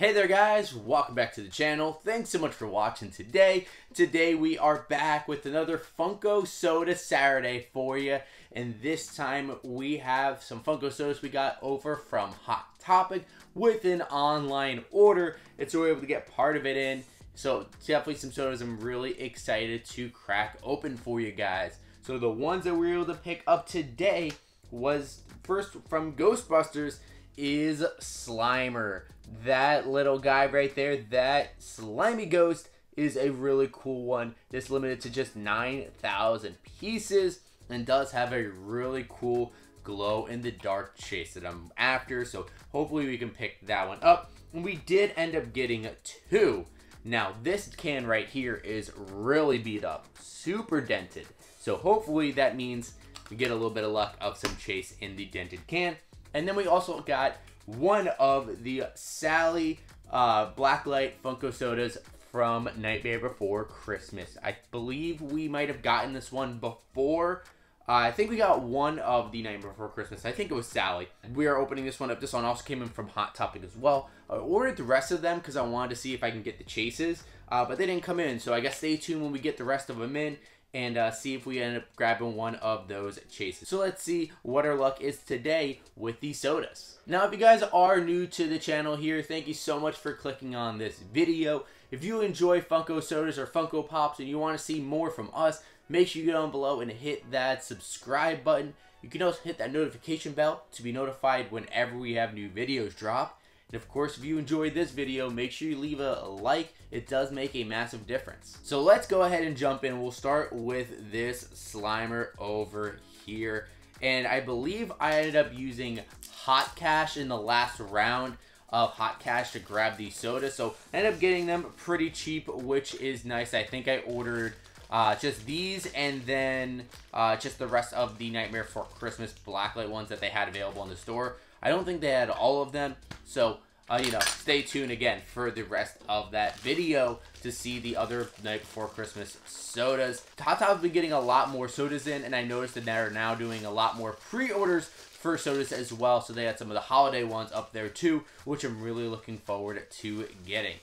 Hey there guys, welcome back to the channel. Thanks so much for watching today. Today we are back with another Funko Soda Saturday for you. And this time we have some Funko Sodas we got over from Hot Topic with an online order. And so we are able to get part of it in. So definitely some sodas I'm really excited to crack open for you guys. So the ones that we were able to pick up today was first from Ghostbusters is Slimer. That little guy right there, that slimy ghost is a really cool one. It's limited to just 9,000 pieces and does have a really cool glow in the dark chase that I'm after. So hopefully we can pick that one up. And we did end up getting two. Now this can right here is really beat up, super dented. So hopefully that means we get a little bit of luck of some chase in the dented can. And then we also got one of the Sally uh, Blacklight Funko Sodas from Nightmare Before Christmas. I believe we might have gotten this one before. Uh, I think we got one of the Nightmare Before Christmas. I think it was Sally. We are opening this one up. This one also came in from Hot Topic as well. I ordered the rest of them because I wanted to see if I can get the chases, uh, but they didn't come in. So I guess stay tuned when we get the rest of them in and uh, see if we end up grabbing one of those chases. So let's see what our luck is today with these sodas. Now, if you guys are new to the channel here, thank you so much for clicking on this video. If you enjoy Funko Sodas or Funko Pops and you want to see more from us, make sure you go down below and hit that subscribe button. You can also hit that notification bell to be notified whenever we have new videos drop. And of course, if you enjoyed this video, make sure you leave a like. It does make a massive difference. So let's go ahead and jump in. We'll start with this Slimer over here. And I believe I ended up using Hot Cash in the last round of Hot Cash to grab these sodas. So I ended up getting them pretty cheap, which is nice. I think I ordered uh, just these and then uh, just the rest of the Nightmare for Christmas Blacklight ones that they had available in the store. I don't think they had all of them, so, uh, you know, stay tuned again for the rest of that video to see the other Night Before Christmas sodas. Hot Topic's been getting a lot more sodas in, and I noticed that they're now doing a lot more pre-orders for sodas as well, so they had some of the holiday ones up there too, which I'm really looking forward to getting.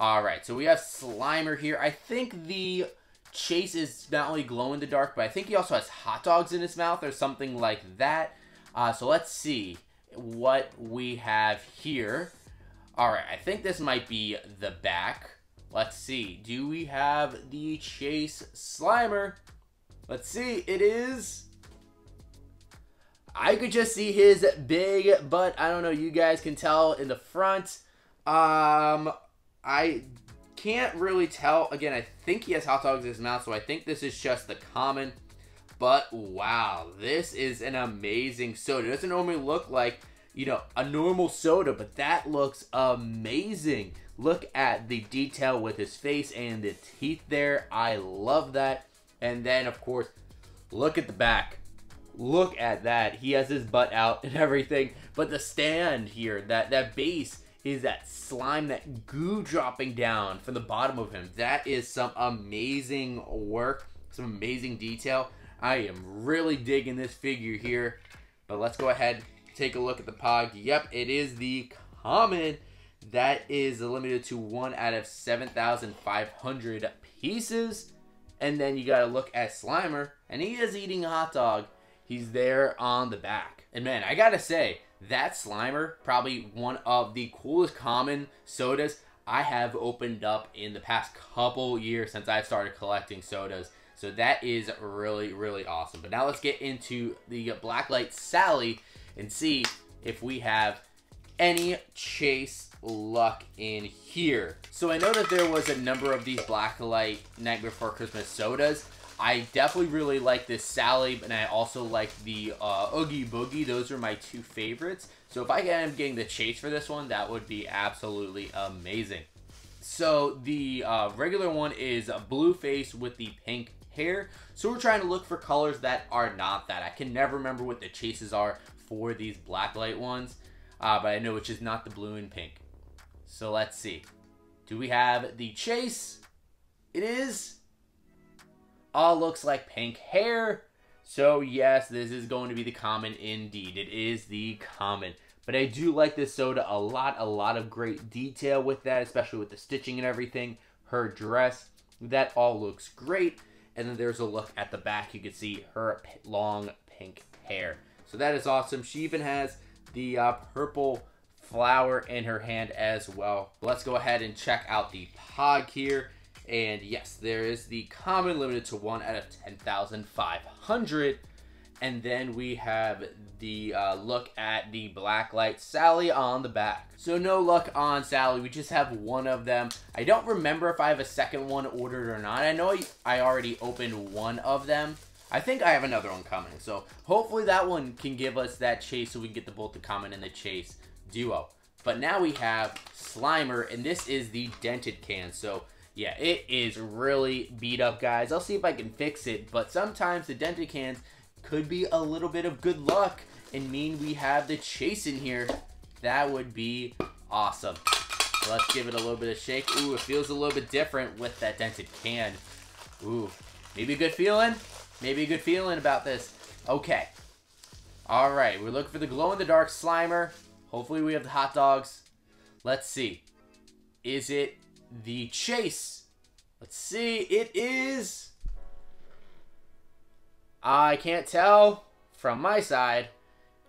Alright, so we have Slimer here. I think the Chase is not only glow in the dark, but I think he also has hot dogs in his mouth or something like that. Uh, so let's see what we have here. All right, I think this might be the back. Let's see. Do we have the Chase Slimer? Let's see. It is... I could just see his big butt. I don't know. You guys can tell in the front. Um, I can't really tell. Again, I think he has hot dogs in his mouth, so I think this is just the common. But wow, this is an amazing soda. It doesn't normally look like you know, a normal soda, but that looks amazing. Look at the detail with his face and the teeth there. I love that. And then, of course, look at the back. Look at that. He has his butt out and everything. But the stand here, that, that base is that slime, that goo dropping down from the bottom of him. That is some amazing work, some amazing detail. I am really digging this figure here. But let's go ahead take a look at the Pog. Yep, it is the common. That is limited to one out of 7,500 pieces. And then you got to look at Slimer, and he is eating a hot dog. He's there on the back. And man, I got to say, that Slimer, probably one of the coolest common sodas I have opened up in the past couple years since I've started collecting sodas. So that is really, really awesome. But now let's get into the Blacklight Sally and see if we have any chase luck in here. So I know that there was a number of these Blacklight Night Before Christmas sodas. I definitely really like this Sally, and I also like the uh, Oogie Boogie. Those are my two favorites. So if I end up getting the chase for this one, that would be absolutely amazing. So the uh, regular one is a blue face with the pink hair. So we're trying to look for colors that are not that. I can never remember what the chases are for these blacklight ones, uh, but I know it's just not the blue and pink. So let's see. Do we have the chase? It is. All looks like pink hair. So yes, this is going to be the common indeed. It is the common. But I do like this soda a lot, a lot of great detail with that, especially with the stitching and everything. Her dress, that all looks great. And then there's a look at the back. You can see her long pink hair. So that is awesome. She even has the uh, purple flower in her hand as well. Let's go ahead and check out the Pog here. And yes, there is the common limited to 1 out of 10,500. And then we have the uh, look at the Blacklight Sally on the back. So no luck on Sally. We just have one of them. I don't remember if I have a second one ordered or not. I know I already opened one of them. I think I have another one coming. So hopefully that one can give us that chase so we can get the both the common and the chase duo. But now we have Slimer, and this is the dented can. So yeah, it is really beat up, guys. I'll see if I can fix it. But sometimes the dented cans could be a little bit of good luck and mean we have the chase in here. That would be awesome. So let's give it a little bit of shake. Ooh, it feels a little bit different with that dented can. Ooh, maybe a good feeling? Maybe a good feeling about this. Okay. All right, we're looking for the glow-in-the-dark Slimer. Hopefully we have the hot dogs. Let's see. Is it the chase? Let's see. It is... I can't tell from my side.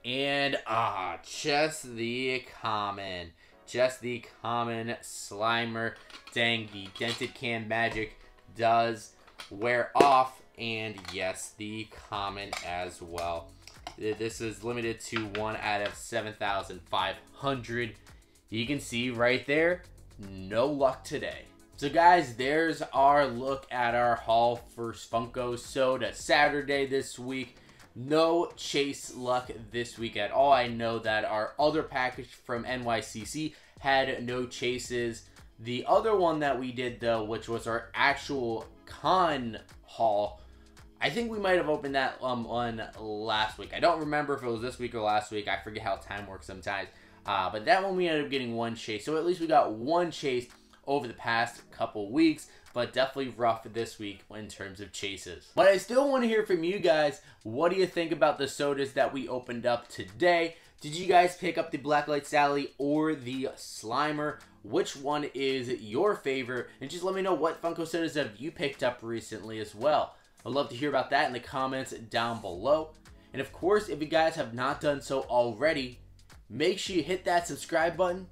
And, ah, just the common. Just the common Slimer. Dang, the dented can magic does wear off. And, yes, the common as well. This is limited to 1 out of 7,500. You can see right there, no luck today. So guys, there's our look at our haul for Funko Soda Saturday this week. No chase luck this week at all. I know that our other package from NYCC had no chases. The other one that we did though, which was our actual con haul, I think we might have opened that um, one last week. I don't remember if it was this week or last week. I forget how time works sometimes. Uh, but that one we ended up getting one chase. So at least we got one chase over the past couple weeks, but definitely rough this week in terms of chases. But I still want to hear from you guys. What do you think about the sodas that we opened up today? Did you guys pick up the Blacklight Sally or the Slimer? Which one is your favorite? And just let me know what Funko sodas have you picked up recently as well. I'd love to hear about that in the comments down below. And of course, if you guys have not done so already, make sure you hit that subscribe button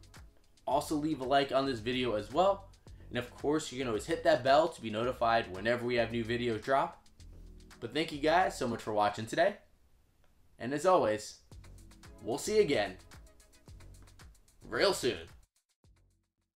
also leave a like on this video as well. And of course, you can always hit that bell to be notified whenever we have new videos drop. But thank you guys so much for watching today. And as always, we'll see you again real soon.